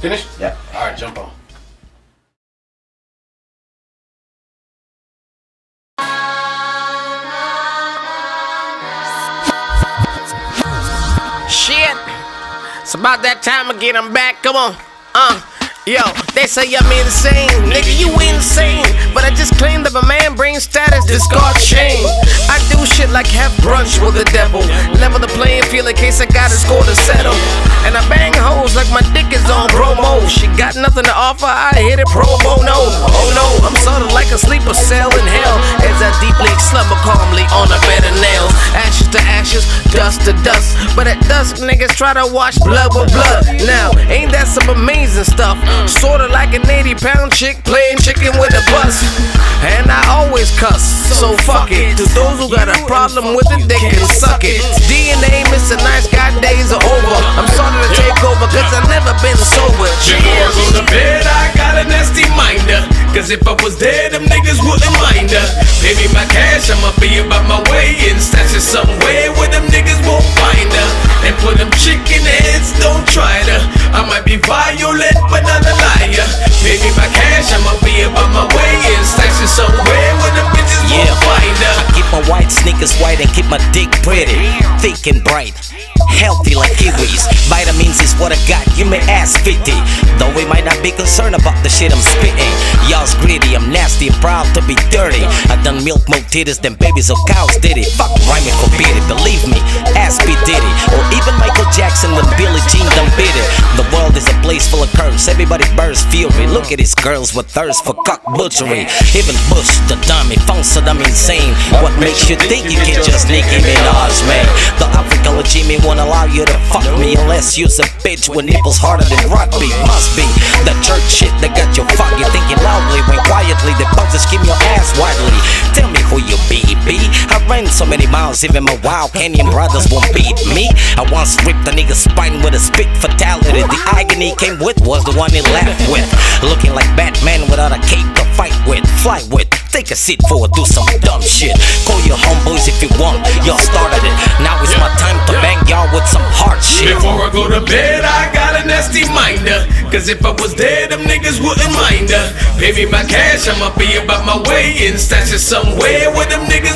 Finish? Yeah. All right, jump on. Shit. It's about that time again. I'm back. Come on. Uh. Yo, they say I'm insane. Nigga, you insane. But I just claimed that my man brings status, discard shame. I do shit like have brunch with the devil. Level the field in case I got a score to settle. And I bang hoes like my dick is on promo. She got nothing to offer, I hit it pro bono. Oh no, I'm sorta like a sleeper cell in hell. As I deeply slumber calmly on a bed of nails. Ashes to ashes, dust to dust. But at dusk, niggas try to wash blood with blood. Now, ain't that some amazing stuff? Sorta like an 80 pound chick playing chicken with a bus. And I always cuss, so fuck it. To those who got a problem with it, they can suck it. DNA, Mr. Nice Guy days are over. I'm starting to take over, cause I've never been sober. I go to bed, I got a nasty minder. Cause if I was dead, them niggas wouldn't mind her. Pay me my cash, I'ma be about my way. And stash it somewhere for them chicken heads, don't try to. I might be violent, but not a liar. Pay me my cash, I'ma be about my way. And stash it somewhere where them bitches Yeah. won't find her. I keep my white sneakers white and keep my dick pretty, thick and bright. Healthy like kiwis. Vitamins is what I got. You may ask 50. Though we might not be concerned about the shit I'm spitting. Y'all's greedy, I'm nasty proud to be dirty. Milk more titties than babies or cows did it. Fuck rhyming for it, believe me. Ask did it. Or even Michael Jackson when Billie Jean done beat it. The world is a place full of curves. Everybody bursts fury. Look at these girls with thirst for cock butchery. Even Bush, the dummy, found Saddam insane. What makes you think you can just Nicki Minaj, man? The African regime won't allow you to fuck me unless you're a bitch with nipples harder than rugby. Must be the church shit that got you fucking thinking loudly when quietly the so many miles, even my wild Kenyan brothers won't beat me. I once ripped a nigga's spine with a spit fatality. The agony came with was the one he left with. Looking like Batman without a cape to fight with, fly with. Take a seat for do some dumb shit. Call your homeboys if you want. Y'all started it. Now it's my time to bang y'all with some hard shit. Before I go to bed, I got a nasty minder. Cause if I was dead, them niggas wouldn't mind her. Pay me my cash, I'ma be about my way. And stash it somewhere where them niggas.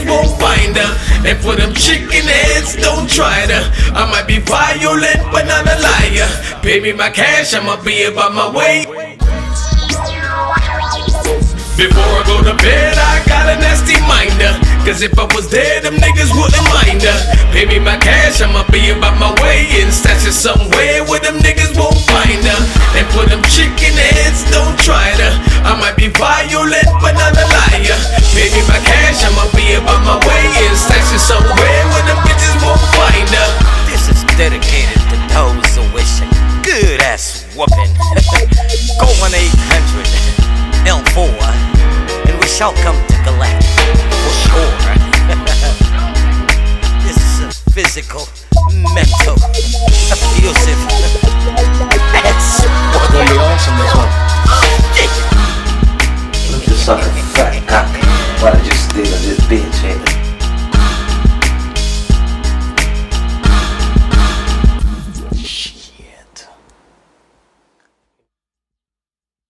And for them chicken heads, don't try to. I might be violent, but not a liar. Pay me my cash, I'ma be about my way. Before I go to bed, I got a nasty minder. Cause if I was dead, them niggas wouldn't mind her. Pay me my cash, I'ma be about my way. And stash it somewhere where them niggas dedicated to those who wish a good ass whooping. Go 1 800 L4 and we shall come to collect for sure. this is a physical, mental, abusive